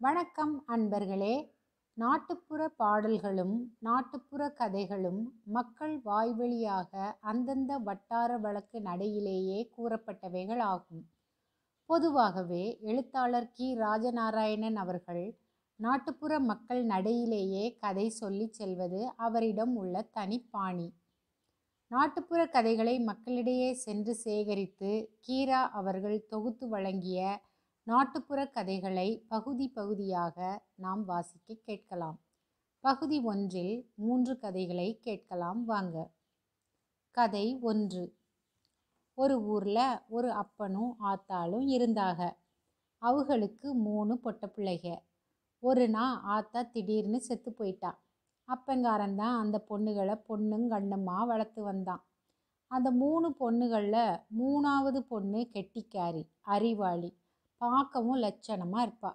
வணக்கம் அன்பர்களே. நாட்டுப்புற பாடல்களும் நாட்டுப்புற கதைகளும் மக்கள் வாய்வழியாக அந்தந்த வட்டார வழக்கு நடையிலேயே கூறப்பட்டவைகள் ஆகும். பொதுவாகவே எழுத்தாளர் கி. ராஜநாராயணன் அவர்கள் நாட்டுப்புற மக்கள் நடையிலேயே கதை சொல்லிச் செல்வது அவரிடம் உள்ள தனிப்பாணி. நாட்டுப்புற கதைகளை மக்களிடையே சென்று சேகரித்து கீரா அவர்கள் தொகுத்து வழங்கிய நாட்டுப்புற கதைகளை பகுதி பகுதியாக நாம் வாசிக்க கேட்கலாம். பகுதி ஒன்றில் மூன்று கதைகளை கேட்கலாம் வாங்க. கதை ஒன்று. ஒரு ஊரில் ஒரு அப்பனும் ஆத்தாளும் இருந்தாக அவங்களுக்கு மூணு பொட்ட பிள்ளைக. ஒரு நாள் ஆத்தா திடீர்னு செத்து போயிட்டா. அப்பங்காரன் தான் அந்த பொண்ணுகளை பொண்ணுங்கண்ணுமா வளர்த்து வந்தான். அந்த மூணு பொண்ணுகளில் மூணாவது பொண்ணு கெட்டிக்காரி அறிவாளி. பார்க்கவும் லட்சணமாக இருப்பா.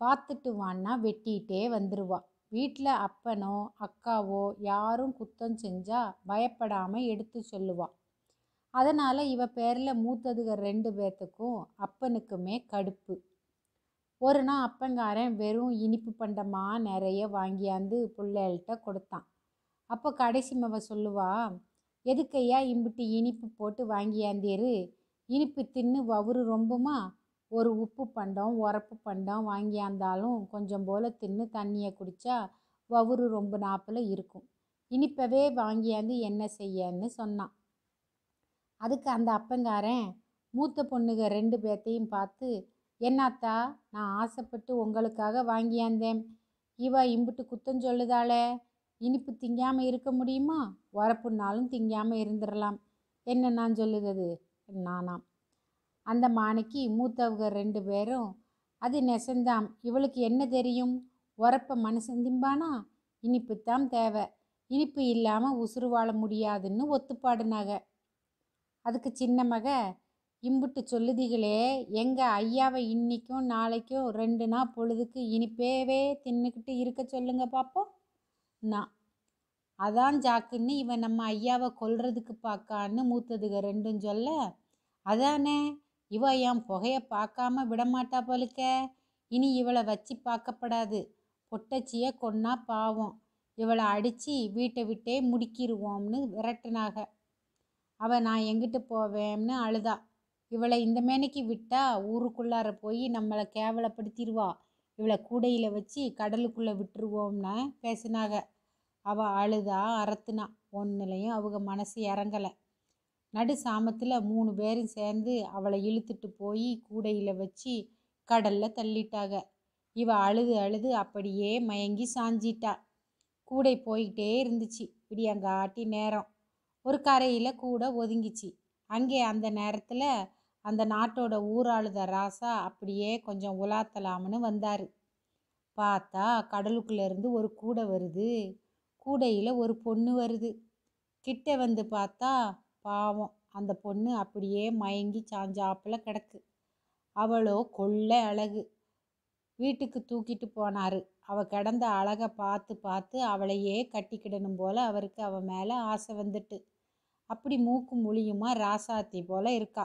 பார்த்துட்டு வான்னா வெட்டிகிட்டே வந்துடுவா வீட்டில் அப்பனோ அக்காவோ யாரும் குத்தம் செஞ்சால் பயப்படாமல் எடுத்து சொல்லுவாள் அதனால் இவ பேரில் மூத்ததுக ரெண்டு பேர்த்துக்கும் அப்பனுக்குமே கடுப்பு. ஒரு நாள் அப்பங்காரன் வெறும் இனிப்பு பண்டமாக நிறைய வாங்கியாந்து பிள்ளைகள்கிட்ட கொடுத்தான். அப்போ கடைசி மவ சொல்லுவா எதுக்கையா இம்பிட்டு இனிப்பு போட்டு வாங்கியாந்தீரு? இனிப்பு தின்னு வவுறு ரொம்புமா? ஒரு உப்பு பண்டம் உரப்பு பண்டம் வாங்கியாந்தாலும் கொஞ்சம் போல் தின்னு தண்ணியை குடித்தா வவுறு ரொம்ப நாப்பில் இருக்கும். இனிப்பவே வாங்கியாந்து என்ன செய்யன்னு சொன்னான். அதுக்கு அந்த அப்பங்காரன் மூத்த பொண்ணுக ரெண்டு பேர்த்தையும் பார்த்து என்னாத்தா நான் ஆசைப்பட்டு உங்களுக்காக வாங்கியாந்தேன் இவ இம்புட்டு குத்தம் சொல்லுதாளே. இனிப்பு திங்காமல் இருக்க முடியுமா? உரப்புனாலும் திங்காமல் இருந்துடலாம் என்ன நான் சொல்லுதது? நானாம். அந்த மானைக்கு மூத்தவங்க ரெண்டு பேரும் அது நெசந்தாம். இவளுக்கு என்ன தெரியும்? உரப்ப மனுஷன் திம்பானா? இனிப்புத்தான் தேவை. இனிப்பு இல்லாமல் உசுறு வாழ முடியாதுன்னு ஒத்துப்பாடுனாக. அதுக்கு சின்ன மக இம்புட்டு சொல்லுதிகளே எங்கள் ஐயாவை இன்றைக்கும் நாளைக்கும் ரெண்டு நாள் பொழுதுக்கு இனிப்பேவே தின்னுக்கிட்டு இருக்க சொல்லுங்க பார்ப்போம் நான் அதான் ஜாக்குன்னு இவன் நம்ம ஐயாவை கொல்றதுக்கு பார்க்கான்னு மூத்ததுக ரெண்டும் சொல்ல அதானே? இவ என் புகைய பார்க்காம விடமாட்டா போலுக்க? இனி இவளை வச்சு பார்க்கப்படாது. பொட்டச்சியை கொன்னா பாவம். இவளை அடித்து வீட்டை விட்டே முடிக்கிடுவோம்னு விரட்டுனாக. அவ நான் எங்கிட்டு போவேன்னு அழுதா. இவளை இந்த மேனைக்கு விட்டா ஊருக்குள்ளார போய் நம்மளை கேவலப்படுத்திடுவா இவளை கூடையில் வச்சு கடலுக்குள்ளே விட்டுருவோம்னு பேசினாக. அவள் அழுதா அறத்துனா. ஒன்றுலையும் அவங்க மனசு இறங்கலை. நடு சாமத்தில் மூணு பேரும் சேர்ந்து அவளை இழுத்துட்டு போய் கூடையில் வச்சு கடலில் தள்ளிட்டாக. இவ அழுது அழுது அப்படியே மயங்கி சாஞ்சிட்டா. கூடை போய்கிட்டே இருந்துச்சு. விடியங்காட்டி நேரம். ஒரு கரையில் கூட ஒதுங்கிச்சு. அங்கே அந்த நேரத்தில் அந்த நாட்டோட ஊராளுத ராசா அப்படியே கொஞ்சம் உலாத்தலாம்னு வந்தார். பார்த்தா கடலுக்குள்ளேருந்து ஒரு கூடை வருது. கூடையில் ஒரு பொண்ணு வருது. கிட்ட வந்து பார்த்தா பாவம். அந்த பொண்ணு அப்படியே மயங்கி சாஞ்சாப்பில் கிடக்கு. அவளோ கொள்ளை அழகு. வீட்டுக்கு தூக்கிட்டு போனார். அவள் கிடந்த அழகை பார்த்து பார்த்து அவளையே கட்டிக்கிடணும் போல் அவருக்கு அவள் மேலே ஆசை வந்துட்டு. அப்படி மூக்கு முழியுமா ராசாத்தி போல் இருக்கா.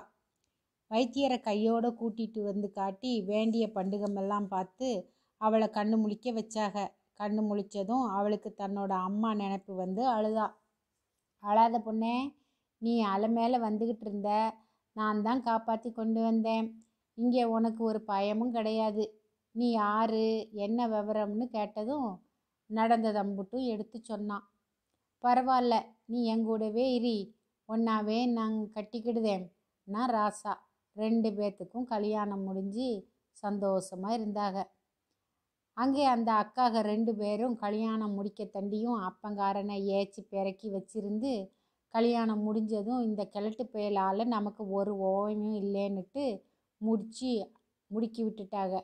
வைத்தியரை கையோடு கூட்டிட்டு வந்து காட்டி வேண்டிய பண்டுகமெல்லாம் பார்த்து அவளை கண்ணு முழிக்க வச்சாக. கண்ணு முழிச்சதும் அவளுக்கு தன்னோட அம்மா நினப்பு வந்து அழுதா. அழாத பொண்ணே நீ அலை மேலே வந்துக்கிட்டு இருந்த நான் தான் காப்பாற்றி கொண்டு வந்தேன். இங்கே உனக்கு ஒரு பயமும் கிடையாது. நீ யாரு என்ன விவரம்னு கேட்டதும் நடந்தது அம்புட்டும் எடுத்து சொன்னான். பரவாயில்ல நீ எங்கூடவே இரி. ஒன்னாவே நாங்கள் கட்டிக்கிடுதேன். நான் ராசா. ரெண்டு பேர்த்துக்கும் கல்யாணம் முடிஞ்சு சந்தோஷமாக இருந்தாங்க அங்கே அந்த அக்காக ரெண்டு பேரும் கல்யாணம் முடிக்க தண்டியும் அப்பங்காரனை ஏச்சி பெறக்கி வச்சிருந்து கல்யாணம் முடிஞ்சதும் இந்த கிழட்டு பயலால் நமக்கு ஒரு ஓவியமும் இல்லைன்னுட்டு முடித்து முடுக்கி விட்டுட்டாங்க.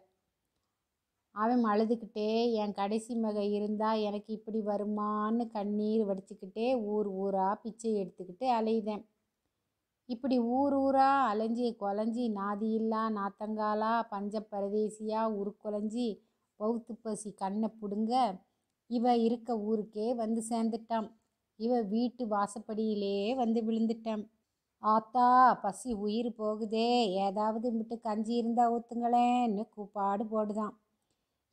அவன் அழுதுகிட்டே என் கடைசி மக இருந்தால் எனக்கு இப்படி வருமான்னு கண்ணீர் வடிச்சுக்கிட்டே ஊர் ஊராக பிச்சை எடுத்துக்கிட்டு அலையுதேன். இப்படி ஊர் ஊராக அலைஞ்சி கொலைஞ்சி நாதியில்லா நாத்தங்காலா பஞ்ச பரதேசியா உருக்குலைஞ்சி பௌத்து பசி கண்ணை பிடுங்க இவ இருக்க ஊருக்கே வந்து சேர்ந்துட்டான். இவ வீட்டு வாசப்படியிலே வந்து விழுந்துட்டேன். ஆத்தா பசி உயிர் போகுதே. ஏதாவது விட்டு கஞ்சி இருந்தால் ஊத்துங்களேன்னு கூப்பாடு போடுதான்.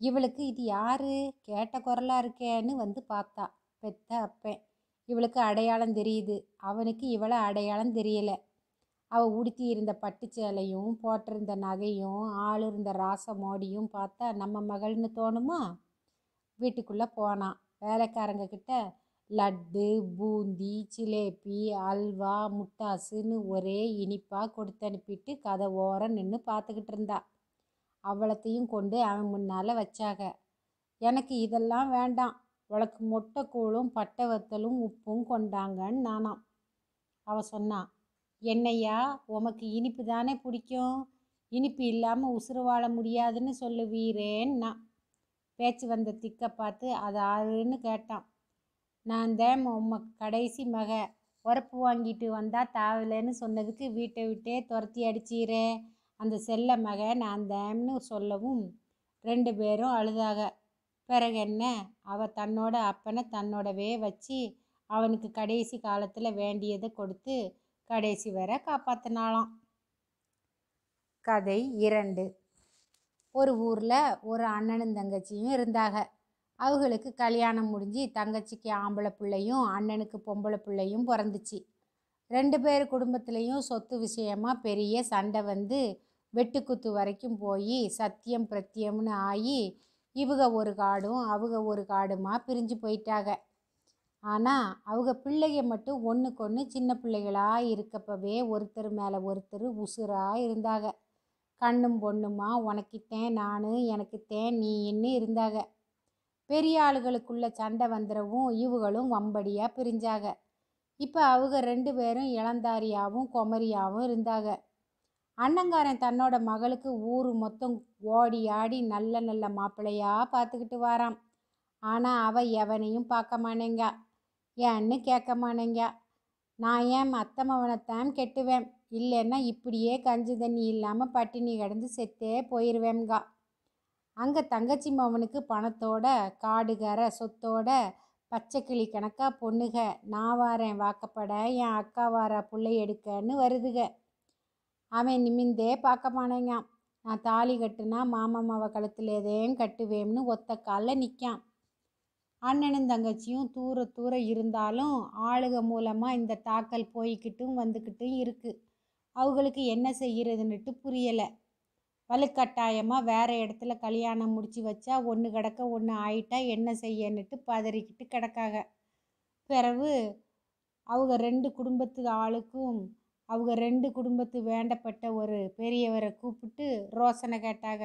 இவளுக்கு இது யாரு? கேட்ட குரலா இருக்கேன்னு வந்து பார்த்தா. பெத்த அப்பேன். இவளுக்கு அடையாளம் தெரியுது. அவனுக்கு இவளை அடையாளம் தெரியல. அவள் உடுத்தி இருந்த பட்டு சேலையும் போட்டிருந்த நகையும் ஆள் இருந்த ராச மோடியும் பார்த்தா நம்ம மகள்னு தோணுமா? வீட்டுக்குள்ளே போனான். வேலைக்காரங்க கிட்ட லட்டு பூந்தி ஜிலேபி அல்வா முட்டாசுன்னு ஒரே இனிப்பாக கொடுத்து அனுப்பிட்டு கதை ஓரம் நின்று பார்த்துக்கிட்டு இருந்தா அவ்வளத்தையும் கொண்டு அவன் முன்னால் வச்சாக. எனக்கு இதெல்லாம் வேண்டாம். உனக்கு மொட்டைக்கூழும் பட்டை வத்தலும் உப்பும் கொண்டாங்கன்னு நானாம். அவ சொன்னான் என்னையா உமக்கு இனிப்பு தானே பிடிக்கும்? இனிப்பு இல்லாமல் உசுறு வாழ முடியாதுன்னு சொல்லுவீரேன்னா. பேச்சு வந்த திக்கை பார்த்து அது ஆறுன்னு கேட்டான். நான் தேம் உம்ம கடைசி மக. உரப்பு வாங்கிட்டு வந்தால் தாவலைன்னு சொன்னதுக்கு வீட்டை விட்டே துரத்தி அடிச்சீரே. அந்த செல்ல மக நான் தேம்னு சொல்லவும் ரெண்டு பேரும் அழுதாக. பிறகு என்ன? அவ தன்னோட அப்பனை தன்னோடவே வச்சு அவனுக்கு கடைசி காலத்தில் வேண்டியதை கொடுத்து கடைசி வரை காப்பாற்றினாலாம் கதை இரண்டு. ஒரு ஊரில் ஒரு அண்ணனும் தங்கச்சியும் இருந்தாங்க. அவங்களுக்கு கல்யாணம் முடிஞ்சு தங்கச்சிக்கு ஆம்பளை பிள்ளையும் அண்ணனுக்கு பொம்பளை பிள்ளையும் பிறந்துச்சு. ரெண்டு பேர் குடும்பத்துலேயும் சொத்து விஷயமா பெரிய சண்டை வந்து வெட்டுக்குத்து வரைக்கும் போய் சத்தியம் பிரத்தியம்னு ஆகி இவங்க ஒரு காடும் அவங்க ஒரு காடுமா பிரிஞ்சு போயிட்டாங்க ஆனால் அவங்க பிள்ளைங்க மட்டும் ஒன்றுக்கு ஒன்று சின்ன பிள்ளைகளாக இருக்கப்பவே ஒருத்தர் மேலே ஒருத்தர் உசுராக இருந்தாங்க கண்ணும் பொண்ணுமா உனக்கிட்டேன் நான் எனக்குத்தேன் நீன்னு இருந்தாங்க பெரிய ஆளுகளுக்குள்ள சண்டை வந்துடவும் இவுகளும் வம்படியாக பிரிஞ்சாங்க. இப்போ அவங்க ரெண்டு பேரும் இளந்தாரியாகவும் குமரியாகவும் இருந்தாங்க. அண்ணங்காரன் தன்னோட மகளுக்கு ஊர் மொத்தம் ஓடி ஆடி நல்ல நல்ல மாப்பிள்ளையாக பார்த்துக்கிட்டு வாராம். ஆனால் அவ எவனையும் பார்க்க மாட்டேங்க. ஏன்னு கேட்க மாட்டேங்க. நான் ஏன் அத்தமவனைத்தான் கெட்டுவேன்? இல்லைன்னா இப்படியே கஞ்சி தண்ணி இல்லாமல் பட்டினி கிடந்து செத்தே போயிடுவேங்க அங்கே தங்கச்சி மவனுக்கு பணத்தோட காடுகார சொத்தோட பச்சைக்கிளி கணக்காக பொண்ணுக நான் வாரேன் வாக்கப்பட என் அக்கா வார பிள்ளை எடுக்கன்னு வருதுக. அவன் நிமிந்தே பார்க்க மாட்டேங்க நான் தாலி கட்டுனா மாமா மாவ கழுத்தில் எதையும் கட்டுவேம்னு ஒத்த காலில் நிற்கான் அண்ணனும் தங்கச்சியும் தூர தூர இருந்தாலும் ஆளுக மூலமாக இந்த தாக்கல் போய்கிட்டும் வந்துக்கிட்டும் இருக்குது அவங்களுக்கு என்ன செய்கிறதுன்னுட்டு புரியலை. வலுக்கட்டாயமாக வேறு இடத்துல கல்யாணம் முடித்து வச்சா ஒன்று கிடக்க ஒன்று ஆயிட்டா என்ன செய்யன்னுட்டு பதறிக்கிட்டு கிடக்காங்க. பிறகு அவங்க ரெண்டு குடும்பத்து ஆளுக்கும் அவங்க ரெண்டு குடும்பத்து வேண்டப்பட்ட ஒரு பெரியவரை கூப்பிட்டு ரோசனை கேட்டாங்க.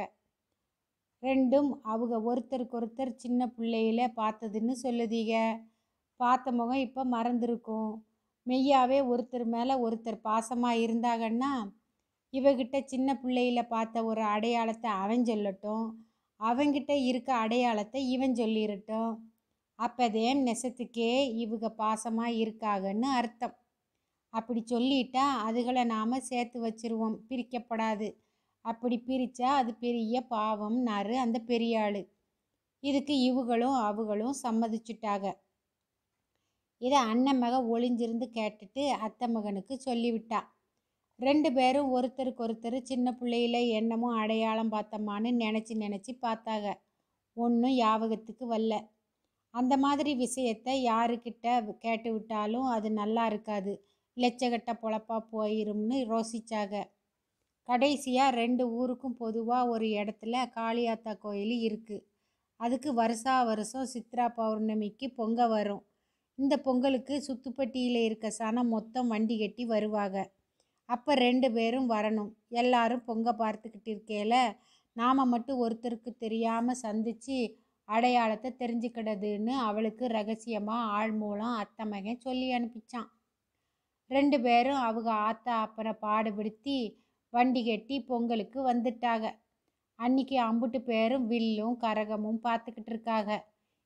ரெண்டும் அவங்க ஒருத்தருக்கு ஒருத்தர் சின்ன பிள்ளையில பார்த்ததுன்னு சொல்லுதீங்க. பார்த்த முகம் இப்போ மறந்துருக்கும். மெய்யாவே ஒருத்தர் மேலே ஒருத்தர் பாசமாக இருந்தாங்கன்னா இவகிட்ட சின்ன பிள்ளையில பார்த்த ஒரு அடையாளத்தை அவன் சொல்லட்டும் அவங்கிட்ட இருக்க அடையாளத்தை இவன் சொல்லிடட்டும் அப்போதே நெசத்துக்கே இவங்க பாசமாக இருக்காகன்னு அர்த்தம். அப்படி சொல்லிட்டா அதுகளை நாம் சேர்த்து வச்சிருவோம் பிரிக்கப்படாது. அப்படி பிரித்தா அது பெரிய பாவம்னாரு அந்த பெரிய ஆள் இதுக்கு இவங்களும் அவங்களும் சம்மதிச்சுட்டாங்க இதை அண்ணன் மக ஒளிஞ்சிருந்து கேட்டுட்டு அத்தை மகனுக்கு சொல்லிவிட்டா. ரெண்டு பேரும் ஒருத்தருக்கு ஒருத்தர் சின்ன பிள்ளையில என்னமோ அடையாளம் பார்த்தோமான்னு நினச்சி நினச்சி பார்த்தாங்க. ஒன்றும் யாபகத்துக்கு வரல. அந்த மாதிரி விஷயத்தை யாருக்கிட்ட கேட்டு விட்டாலும் அது நல்லா இருக்காது. லட்சக்கட்ட பொழப்பா போயிரும்னு ரோசிச்சாங்க கடைசியாக ரெண்டு ஊருக்கும் பொதுவாக ஒரு இடத்துல காளியாத்தா கோயில் இருக்குது அதுக்கு வருஷா வருஷம் சித்ரா பௌர்ணமிக்கு பொங்க வரும். இந்த பொங்கலுக்கு சுத்துப்பட்டியில் இருக்க சனம் மொத்தம் வண்டி கட்டி வருவாங்க. அப்போ ரெண்டு பேரும் வரணும். எல்லாரும் பொங்க பார்த்துக்கிட்டு இருக்கேல நாம் மட்டும் ஒருத்தருக்கு தெரியாமல் சந்தித்து அடையாளத்தை தெரிஞ்சுக்கிடதுன்னு அவளுக்கு ரகசியமாக ஆள் மூலம் அத்தை மகன் சொல்லி அனுப்பிச்சான். ரெண்டு பேரும் அவங்க ஆத்தா அப்பனை பாடுபடுத்தி வண்டி கட்டி பொங்கலுக்கு வந்துட்டாங்க. அன்னைக்கு அம்புட்டு பேரும் வில்லும் கரகமும் பார்த்துக்கிட்டு இருக்காங்க.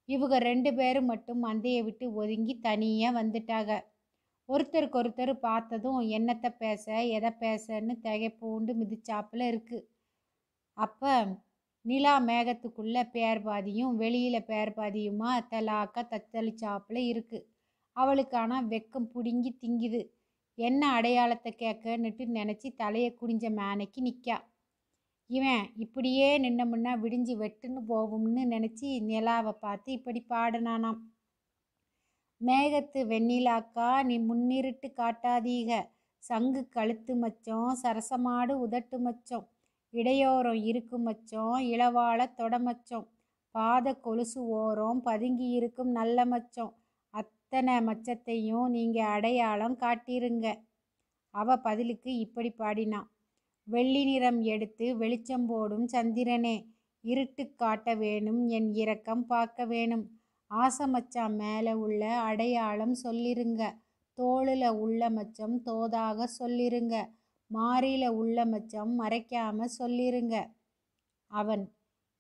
இவங்க ரெண்டு பேரும் மட்டும் மந்தையை விட்டு ஒதுங்கி தனியாக வந்துட்டாங்க. ஒருத்தருக்கு ஒருத்தர் பார்த்ததும் என்னத்தை பேச எதை பேசன்னு திகைப்பூண்டு மிதிச்சாப்பில் இருக்குது அப்போ நிலா மேகத்துக்குள்ளே பேர் பாதியும் வெளியில் பேர் பாதியுமா தலாக்கா தத்தளிச்சாப்பில் இருக்குது அவளுக்கான வெக்கம் பிடுங்கி திங்குது. என்ன அடையாளத்தை கேட்கன்னுட்டு நினச்சி தலையை குனிஞ்ச மேனைக்கு நிற்கா இவன் இப்படியே நின்னமுன்னா விடிஞ்சு வெட்டுன்னு போகும்னு நினச்சி நிலாவை பார்த்து இப்படி பாடினானாம். மேகத்து வெண்ணிலாக்கா நீ முன்னிருட்டு காட்டாதீக. சங்கு கழுத்து மச்சம் சரசமாடு உதட்டு மச்சம். இடையோரம் இருக்கு மச்சம் இளவாழ தொடமச்சம் பாத கொலுசு ஓரம் பதுங்கி இருக்கும் நல்ல மச்சம். அத்தனை மச்சத்தையும் நீங்கள் அடையாளம் காட்டிருங்க. அவ பதிலுக்கு இப்படி பாடினான் வெள்ளி நிறம் எடுத்து வெளிச்சம் போடும் சந்திரனே இருட்டு காட்ட வேணும் என் இரக்கம் பார்க்க வேணும். ஆசமச்சான் மேலே உள்ள அடையாளம் சொல்லிருங்க. தோளில் உள்ள மச்சம் தோதாக சொல்லிருங்க. மாறியில் உள்ள மச்சம் மறைக்காம சொல்லிருங்க. அவன்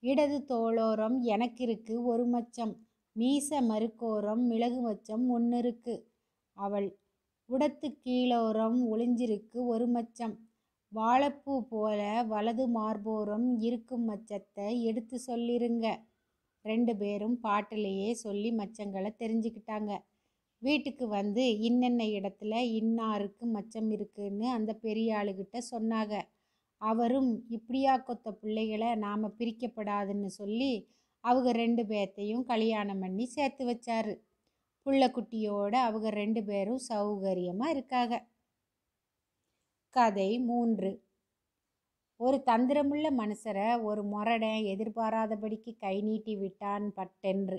இடது தோளோரம் எனக்கு இருக்கு ஒரு மச்சம். மீச மறுக்கோரம் மிளகு மச்சம் ஒன்று இருக்கு அவள் உடத்து கீழோரம் ஒளிஞ்சிருக்கு ஒரு மச்சம். வாழைப்பூ போல வலது மார்போரம் இருக்கும் மச்சத்தை எடுத்து சொல்லிருங்க. ரெண்டு பேரும் பாட்டிலேயே சொல்லி மச்சங்களை தெரிஞ்சுக்கிட்டாங்க. வீட்டுக்கு வந்து இன்னென்ன இடத்துல இன்னாருக்கு மச்சம் இருக்குன்னு அந்த பெரிய ஆளுகிட்ட சொன்னாங்க. அவரும் இப்படியா கொத்த பிள்ளைகளை நாம் பிரிக்கப்படாதுன்னு சொல்லி அவங்க ரெண்டு பேர்த்தையும் கல்யாணம் பண்ணி சேர்த்து வச்சாரு. புள்ளக்குட்டியோட அவங்க ரெண்டு பேரும் சௌகரியமாக இருக்காங்க. கதை மூன்று. ஒரு தந்திரமுள்ள மனுஷரை ஒரு முரடன் எதிர்பாராதபடிக்கு கை நீட்டி விட்டான் பட்டென்று.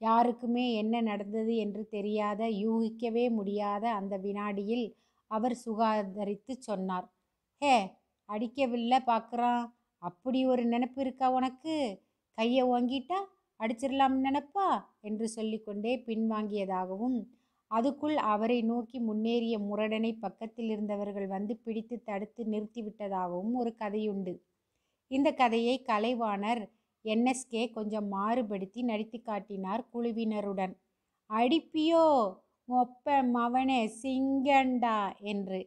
யாருக்குமே என்ன நடந்தது என்று தெரியாத யூகிக்கவே முடியாத அந்த வினாடியில் அவர் சுகாதரித்து சொன்னார். ஹே அடிக்கவில்லை பார்க்குறான் அப்படி ஒரு நினப்பு இருக்கா உனக்கு? கையை ஓங்கிட்டா அடிச்சிடலாம்னு நினப்பா? என்று சொல்லிக்கொண்டே பின்வாங்கியதாகவும் அதுக்குள் அவரை நோக்கி முன்னேறிய முரடனை பக்கத்தில் இருந்தவர்கள் வந்து பிடித்து தடுத்து நிறுத்திவிட்டதாகவும் ஒரு கதையுண்டு. இந்த கதையை கலைவாணர் என்எஸ்கே கொஞ்சம் மாறுபடுத்தி நடித்து காட்டினார் குழுவினருடன். அடிப்பியோ மொப்ப மவனே சிங்கண்டா என்று.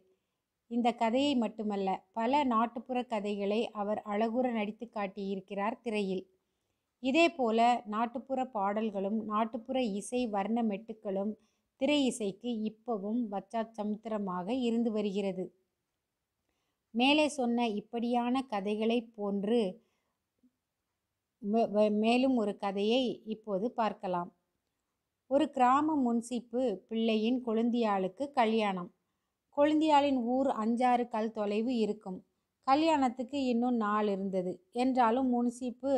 இந்த கதையை மட்டுமல்ல பல நாட்டுப்புற கதைகளை அவர் அழகுற நடித்து காட்டியிருக்கிறார் திரையில். இதேபோல நாட்டுப்புற பாடல்களும் நாட்டுப்புற இசை வர்ண மெட்டுக்களும் திரை இசைக்கு இப்பவும் வச்சாச்சமுத்திரமாக இருந்து வருகிறது. மேலே சொன்ன இப்படியான கதைகளை போன்று மேலும் ஒரு கதையை இப்போது பார்க்கலாம். ஒரு கிராம முன்சிப்பு பிள்ளையின் கொழுந்தியாளுக்கு கல்யாணம். கொழுந்தியாளின் ஊர் அஞ்சாறு கல் தொலைவு இருக்கும். கல்யாணத்துக்கு இன்னும் நாள் இருந்தது. என்றாலும் முன்சிப்பு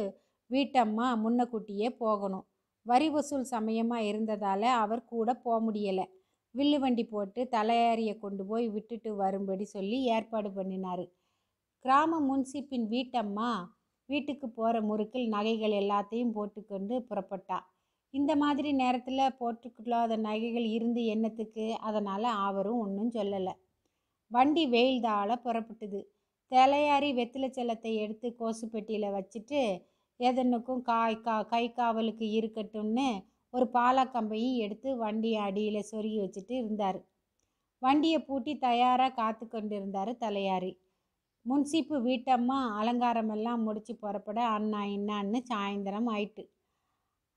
வீட்டம்மா முன்னக்கூட்டியே போகணும். வரி வசூல் சமயமாக இருந்ததால் அவர் கூட போக முடியலை. வில்லு வண்டி போட்டு தலையாரியை கொண்டு போய் விட்டுட்டு வரும்படி சொல்லி ஏற்பாடு பண்ணினார். கிராம முன்சிப்பின் வீட்டம்மா வீட்டுக்கு போகிற முறுக்கில் நகைகள் எல்லாத்தையும் போட்டுக்கொண்டு புறப்பட்டா. இந்த மாதிரி நேரத்தில் போட்டுக்கொள்ளாத நகைகள் இருந்து எண்ணத்துக்கு அதனால் அவரும் ஒன்றும் சொல்லலை. வண்டி வெயில் தாழ புறப்பட்டுது. தலையாரி வெத்தில செல்லத்தை எடுத்து கோசு பெட்டியில் வச்சுட்டு எதனுக்கும் காய் கா கை காவலுக்கு இருக்கட்டும்னு ஒரு பாலாக்கம்பையும் எடுத்து வண்டி அடியில் சொருகி வச்சுட்டு இருந்தார். வண்டியை பூட்டி தயாராக காத்து கொண்டு இருந்தார் தலையாரி. முன்சிப்பு வீட்டம்மா அலங்காரமெல்லாம் முடித்து புறப்பட அண்ணா இன்னான்னு சாயந்தரம் ஆயிட்டு.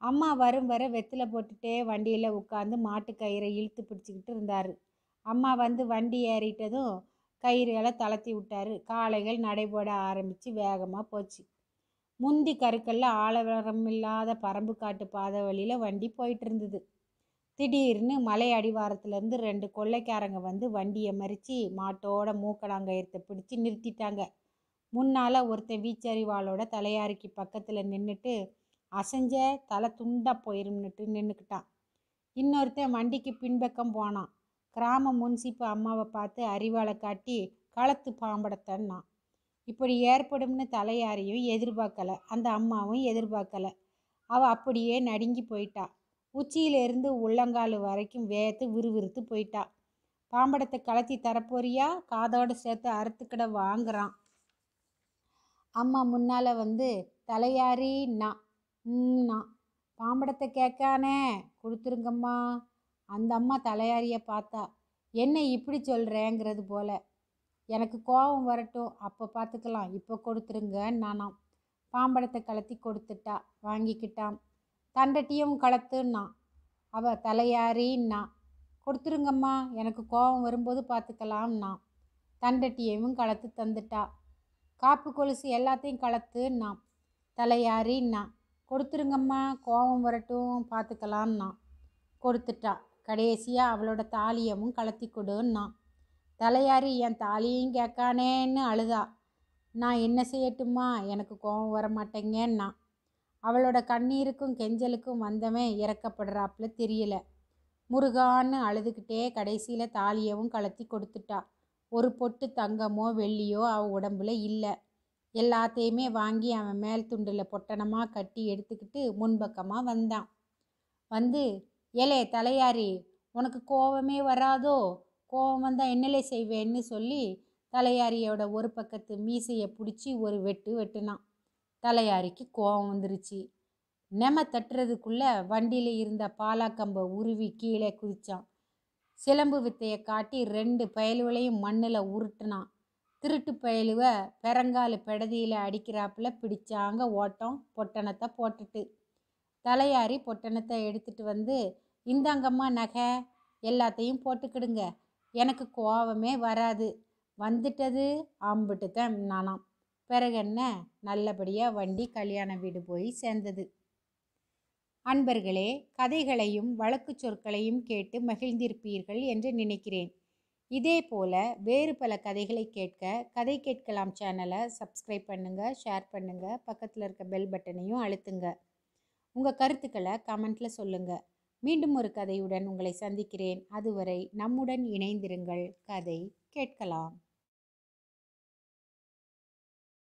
அம்மா வரும் வர வெத்தில போட்டுட்டே வண்டியில் உட்காந்து மாட்டு கயிறை இழுத்து பிடிச்சிக்கிட்டு இருந்தார். அம்மா வந்து வண்டி ஏறிட்டதும் கயிறுகளை தளர்த்தி விட்டார். காளைகள் நடைபோட ஆரம்பித்து வேகமாக போச்சு. முந்தி கருக்கல்ல ஆழவரம் இல்லாத பரம்பு காட்டு பாதை வழியில் வண்டி போயிட்டு இருந்தது திடீர்னு மலை அடிவாரத்துலேருந்து ரெண்டு கொள்ளைக்காரங்க வந்து வண்டியை மறித்து மாட்டோட மூக்கடாங்கயத்தை பிடிச்சி நிறுத்திட்டாங்க. முன்னால் ஒருத்தன் வீச்சறிவாளோட தலையாரிக்கு பக்கத்தில் நின்றுட்டு அசைஞ்ச தலை துண்டாக போயிரும்னுட்டு நின்றுக்கிட்டான் இன்னொருத்தன் வண்டிக்கு பின்பக்கம் போனான். கிராம முன்சிப்பு அம்மாவை பார்த்து அறிவாளை காட்டி களத்து பாம்படத்தன்னான். இப்படி ஏற்படும்னு தலையாரையும் எதிர்பார்க்கல. அந்த அம்மாவும் எதிர்பார்க்கல. அவள் அப்படியே நடுங்கி போயிட்டா. உச்சியிலேருந்து உள்ளங்கால் வரைக்கும் வேத்து விறுவிறுத்து போயிட்டா. பாம்படத்தை கலத்தி தரப்போறியா? காதோடு சேர்த்து அறுத்துக்கிட வாங்குறான். அம்மா முன்னால் வந்து தலையாரி நான் நான் பாம்படத்தை கேட்கானே கொடுத்துருங்கம்மா. அந்த அம்மா தலையாரியை பார்த்தா என்ன இப்படி சொல்கிறேங்கிறது போல. எனக்கு கோபம் வரட்டும். அப்போ பார்த்துக்கலாம் இப்போ கொடுத்துருங்க. நானாம். பாம்படத்தை கலத்தி கொடுத்துட்டா வாங்கிக்கிட்டான் தண்டட்டியும் கலத்துன்னா அவ தலையாரின்னா கொடுத்துருங்கம்மா. எனக்கு கோபம் வரும்போது பார்த்துக்கலாம்னா தண்டட்டியையும் கலத்து தந்துட்டா. காப்பு கொலுசு எல்லாத்தையும் கலத்துன்னா தலையாரின்னா கொடுத்துருங்கம்மா. கோபம் வரட்டும். பார்த்துக்கலாம்னா கொடுத்துட்டா. கடைசியாக அவளோட தாலியமும் கலத்தி கொடுன்னா தலையாரி என் தாலியும் கேட்கானேன்னு அழுதா. நான் என்ன செய்யட்டுமா? எனக்கு கோபம் வர மாட்டேங்கன்னா அவளோட கண்ணீருக்கும் கெஞ்சலுக்கும் வந்தவன் இறக்கப்படுறாப்புல தெரியல. முருகான்னு அழுதுகிட்டே கடைசியில் தாலியவும் கலத்தி கொடுத்துட்டா. ஒரு பொட்டு தங்கமோ வெள்ளியோ அவ உடம்புல இல்லை. எல்லாத்தையுமே வாங்கி அவன் மேல் துண்டில் பொட்டணமாக கட்டி எடுத்துக்கிட்டு முன்பக்கமாக வந்தான். வந்து ஏலே தலையாரி உனக்கு கோபமே வராதோ? கோவம் வந்தால் என்னலே செய்வேன்னு சொல்லி தலையாரியோட ஒரு பக்கத்து மீசையை பிடிச்சி ஒரு வெட்டு வெட்டுனான். தலையாரிக்கு கோபம் வந்துருச்சு. நெம தட்டுறதுக்குள்ளே வண்டியில் இருந்த பாலாக்கம்பை உருவி கீழே குதித்தான் சிலம்பு வித்தையை காட்டி ரெண்டு பயலுகளையும் மண்ணில் உருட்டுனான். திருட்டு பயலுவ பெரங்காலு பெடதியில் அடிக்கிறாப்புல பிடிச்சாங்க ஓட்டம் பொட்டணத்தை போட்டுட்டு. தலையாரி பொட்டணத்தை எடுத்துகிட்டு வந்து இந்தாங்கம்மா நகை எல்லாத்தையும் போட்டுக்கிடுங்க. எனக்கு கோபமே வராது. வந்துட்டது ஆம்பிட்டு தான் நானாம் பிறகு என்ன? நல்லபடியாக வண்டி கல்யாண வீடு போய் சேர்ந்தது. அன்பர்களே கதைகளையும் வழக்கு சொற்களையும் கேட்டு மகிழ்ந்திருப்பீர்கள் என்று நினைக்கிறேன். இதே போல வேறு பல கதைகளை கேட்க கதை கேட்கலாம் சேனலை சப்ஸ்கிரைப் பண்ணுங்கள் ஷேர் பண்ணுங்கள் பக்கத்தில் இருக்க பெல் பட்டனையும் அழுத்துங்க. உங்கள் கருத்துக்களை கமெண்ட்டில் சொல்லுங்கள் மீண்டும் ஒரு கதையுடன் உங்களை சந்திக்கிறேன். அதுவரை நம்முடன் இணைந்திருங்கள். கதை கேட்கலாம்.